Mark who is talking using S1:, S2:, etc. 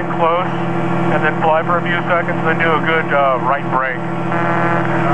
S1: in close, and then fly for a few seconds, and then do a good uh, right brake.